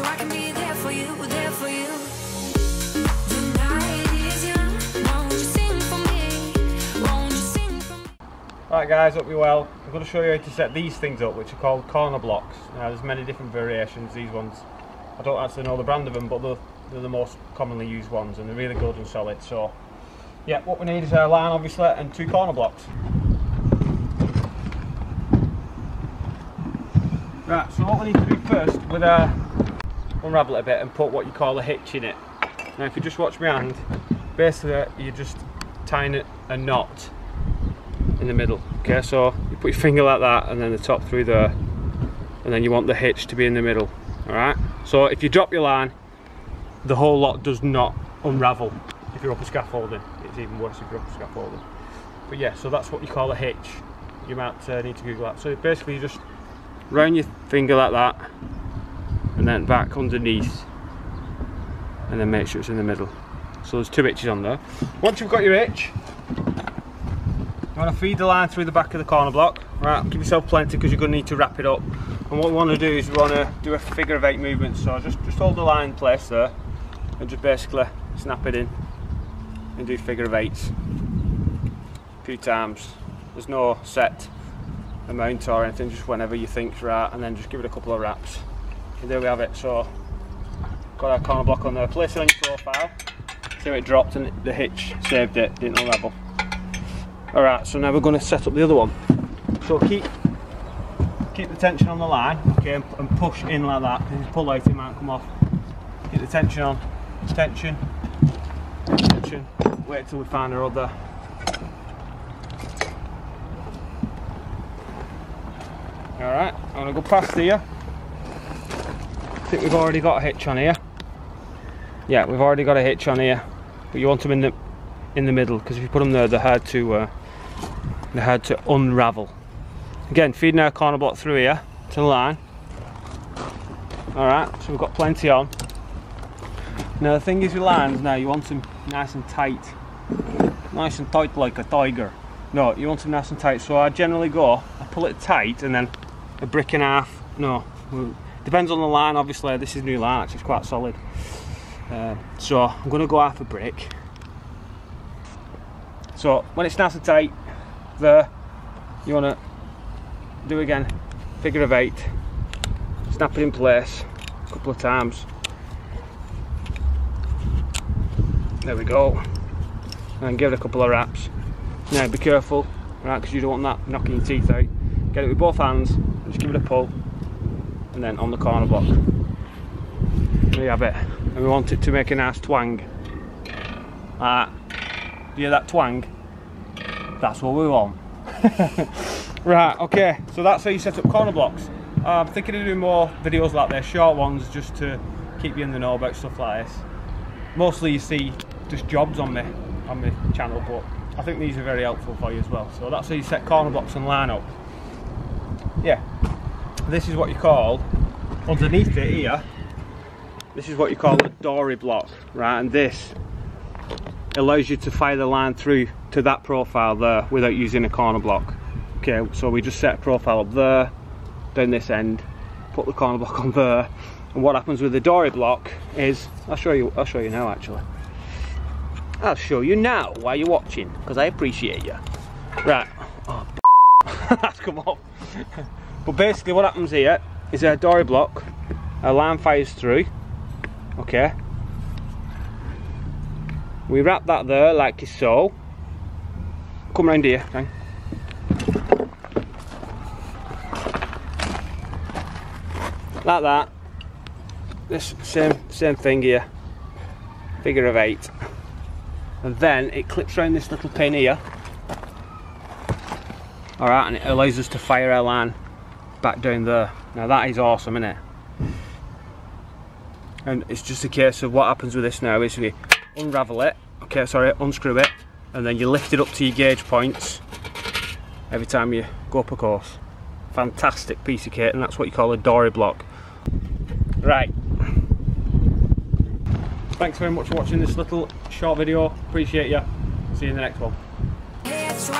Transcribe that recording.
so I can be there for you, there for you. The night is young, won't you sing for me? Won't you sing for me? Right guys, hope you're well. I'm going to show you how to set these things up, which are called corner blocks. Now there's many different variations, these ones. I don't actually know the brand of them, but they're, they're the most commonly used ones and they're really good and solid. So yeah, what we need is our line obviously and two corner blocks. Right, so what we need to do first, with our unravel it a bit and put what you call a hitch in it. Now if you just watch my hand, basically you're just tying it a knot in the middle. Okay, so you put your finger like that and then the top through there and then you want the hitch to be in the middle. Alright, so if you drop your line, the whole lot does not unravel if you're up a scaffolding. It's even worse if you're up a scaffolding. But yeah, so that's what you call a hitch. You might uh, need to Google that. So basically you just round your finger like that and then back underneath and then make sure it's in the middle. So there's two hitches on there. Once you've got your hitch, you want to feed the line through the back of the corner block. Right, give yourself plenty because you're going to need to wrap it up. And what we want to do is we want to do a figure of eight movement. So just, just hold the line in place there and just basically snap it in and do figure of eights a few times. There's no set amount or anything, just whenever you think's right and then just give it a couple of wraps. There we have it. So got our corner block on there, place it on your profile. See it dropped and the hitch saved it, didn't unravel. Alright, so now we're going to set up the other one. So keep keep the tension on the line, okay, and, push in like that. If you pull out, it might come off. Keep the tension on, tension, tension. Wait till we find our other. Alright, I'm to go past here. Think we've already got a hitch on here. Yeah, we've already got a hitch on here, but you want them in the in the middle because if you put them there, they're hard to uh, they're hard to unravel. Again, feeding our corner block through here to the line. All right, so we've got plenty on. Now the thing is with lines, now you want them nice and tight, nice and tight like a tiger. No, you want them nice and tight. So I generally go, I pull it tight and then a brick and a half. No, depends on the line. Obviously, this is new line. Actually, it's quite solid. Uh, so I'm going to go half a brick. So when it's nice and tight, there, you want to do again, figure of eight, snap it in place a couple of times. There we go. And give it a couple of wraps. Now be careful, right, because you don't want that knocking your teeth out. Get it with both hands, just give it a pull, and then on the corner block. There you have it. And we want it to make a nice twang. Ah, you hear that twang? That's what we want. right, okay, so that's how you set up corner blocks. Uh, I'm thinking of doing more videos like this, short ones, just to keep you in the know about stuff like this. Mostly you see just jobs on me, on my channel, but I think these are very helpful for you as well. So that's how you set corner blocks and line up. Yeah, this is what you call, underneath it here, this is what you call a dory block, right? And this allows you to fire the line through to that profile there without using a corner block. Okay, so we just set a profile up there, down this end, put the corner block on there, and what happens with the dory block is, I'll show you, I'll show you now actually. I'll show you now while you're watching, because I appreciate you. Right, oh, that's come off. but basically what happens here is a dory block, a line fires through, okay, we wrap that there like so. Come round here? Like that. This same same thing here. Figure of eight. And then it clips around this little pin here. Alright, and it allows us to fire our line back down there. Now that is awesome, isn't it? And it's just a case of what happens with this now is we unravel it, okay, sorry, unscrew it, and then you lift it up to your gauge points every time you go up a course. Fantastic piece of kit, and that's what you call a dory block. Right. Thanks very much for watching this little short video. Appreciate you. See you in the next one. Yeah, so